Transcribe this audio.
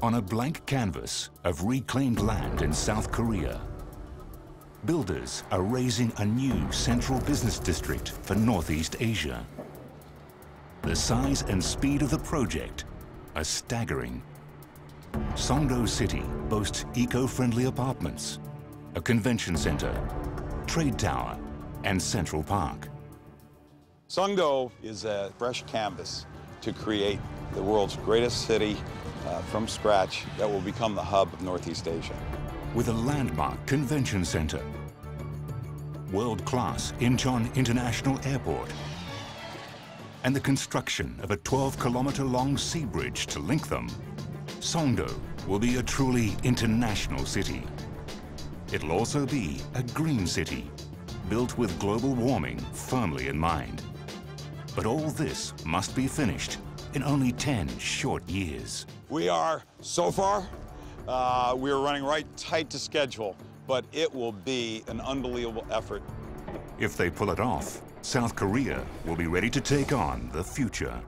on a blank canvas of reclaimed land in South Korea. Builders are raising a new central business district for Northeast Asia. The size and speed of the project are staggering. Songdo City boasts eco-friendly apartments, a convention center, trade tower, and Central Park. Songdo is a fresh canvas to create the world's greatest city uh, from scratch that will become the hub of Northeast Asia. With a landmark convention center, world-class Incheon International Airport, and the construction of a 12-kilometer-long sea bridge to link them, Songdo will be a truly international city. It'll also be a green city, built with global warming firmly in mind. But all this must be finished in only 10 short years. We are, so far, uh, we are running right tight to schedule, but it will be an unbelievable effort. If they pull it off, South Korea will be ready to take on the future.